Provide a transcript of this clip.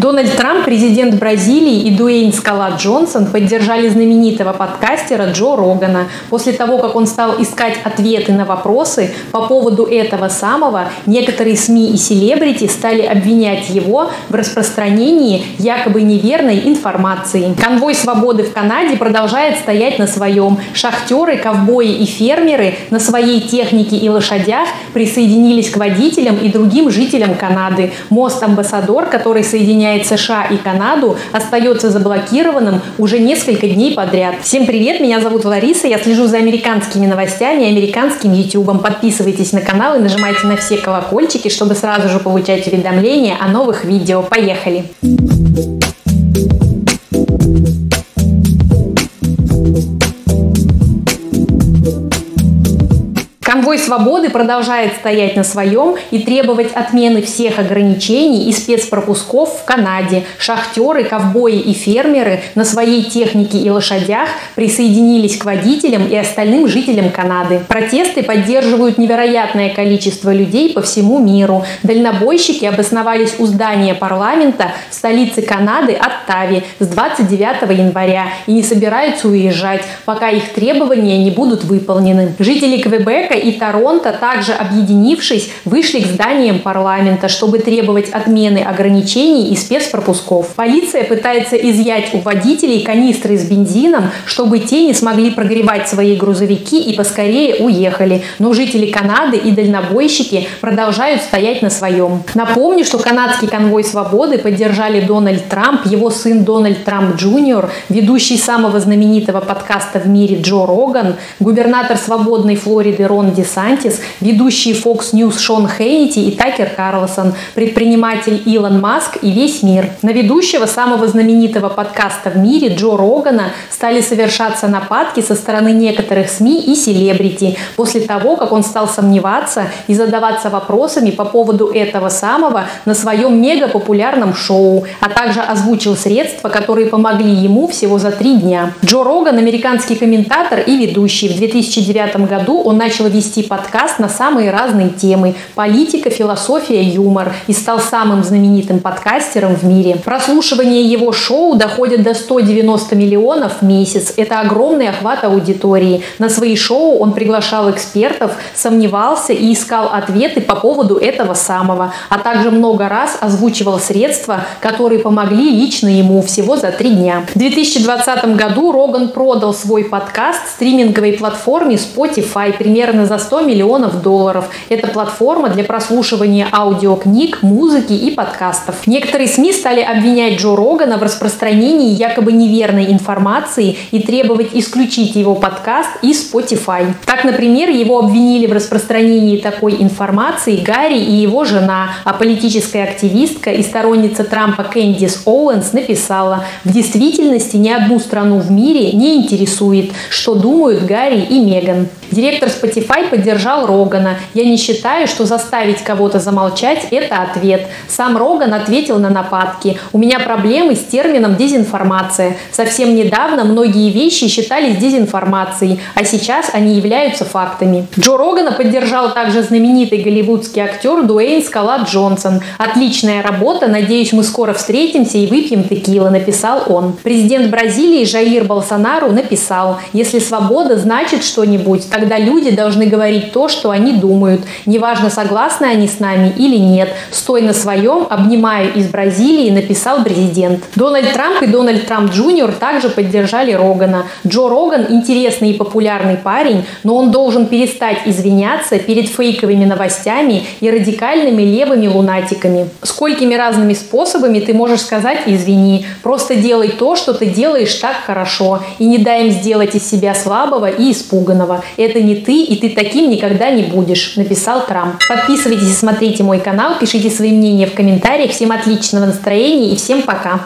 Дональд Трамп, президент Бразилии и Дуэйн Скала Джонсон поддержали знаменитого подкастера Джо Рогана после того, как он стал искать ответы на вопросы по поводу этого самого. Некоторые СМИ и селебрити стали обвинять его в распространении якобы неверной информации. Конвой свободы в Канаде продолжает стоять на своем. Шахтеры, ковбои и фермеры на своей технике и лошадях присоединились к водителям и другим жителям Канады. Мост-амбассадор, который соединяет США и Канаду, остается заблокированным уже несколько дней подряд. Всем привет, меня зовут Лариса, я слежу за американскими новостями, американским YouTube. Подписывайтесь на канал и нажимайте на все колокольчики, чтобы сразу же получать уведомления о новых видео. Поехали! Конвой свободы продолжает стоять на своем и требовать отмены всех ограничений и спецпропусков в Канаде. Шахтеры, ковбои и фермеры на своей технике и лошадях присоединились к водителям и остальным жителям Канады. Протесты поддерживают невероятное количество людей по всему миру. Дальнобойщики обосновались у здания парламента в столице Канады Оттаве с 29 января и не собираются уезжать, пока их требования не будут выполнены. Жители Квебека и Торонто, также объединившись, вышли к зданиям парламента, чтобы требовать отмены ограничений и спецпропусков. Полиция пытается изъять у водителей канистры с бензином, чтобы те не смогли прогревать свои грузовики и поскорее уехали. Но жители Канады и дальнобойщики продолжают стоять на своем. Напомню, что канадский конвой свободы поддержали Дональд Трамп, его сын Дональд Трамп Джуниор, ведущий самого знаменитого подкаста в мире Джо Роган, губернатор свободной Флориды Рон Десантис, ведущие Fox News Шон Хейнити и Такер Карлсон, предприниматель Илон Маск и весь мир. На ведущего самого знаменитого подкаста в мире Джо Рогана стали совершаться нападки со стороны некоторых СМИ и селебрити после того, как он стал сомневаться и задаваться вопросами по поводу этого самого на своем мегапопулярном шоу, а также озвучил средства, которые помогли ему всего за три дня. Джо Роган – американский комментатор и ведущий. В 2009 году он начал вести вести подкаст на самые разные темы – политика, философия, юмор и стал самым знаменитым подкастером в мире. Прослушивание его шоу доходит до 190 миллионов в месяц. Это огромный охват аудитории. На свои шоу он приглашал экспертов, сомневался и искал ответы по поводу этого самого, а также много раз озвучивал средства, которые помогли лично ему всего за три дня. В 2020 году Роган продал свой подкаст стриминговой платформе Spotify примерно за 100 миллионов долларов. Это платформа для прослушивания аудиокниг, музыки и подкастов. Некоторые СМИ стали обвинять Джо Рогана в распространении якобы неверной информации и требовать исключить его подкаст из Spotify. Так, например, его обвинили в распространении такой информации Гарри и его жена, а политическая активистка и сторонница Трампа Кэндис Оуэнс написала, в действительности ни одну страну в мире не интересует, что думают Гарри и Меган. Директор Spotify поддержал Рогана. Я не считаю, что заставить кого-то замолчать – это ответ. Сам Роган ответил на нападки. У меня проблемы с термином дезинформация. Совсем недавно многие вещи считались дезинформацией, а сейчас они являются фактами. Джо Рогана поддержал также знаменитый голливудский актер Дуэйн Скала Джонсон. Отличная работа, надеюсь, мы скоро встретимся и выпьем текила, написал он. Президент Бразилии Жаир Болсонару написал, если свобода значит что-нибудь, тогда люди должны говорить то, что они думают. Неважно, согласны они с нами или нет. Стой на своем, обнимаю из Бразилии, написал президент. Дональд Трамп и Дональд Трамп Джуниор также поддержали Рогана. Джо Роган интересный и популярный парень, но он должен перестать извиняться перед фейковыми новостями и радикальными левыми лунатиками. Сколькими разными способами ты можешь сказать «извини». Просто делай то, что ты делаешь так хорошо, и не дай им сделать из себя слабого и испуганного. Это не ты, и ты таким никогда не будешь, написал Трамп. Подписывайтесь и смотрите мой канал, пишите свои мнения в комментариях. Всем отличного настроения и всем пока.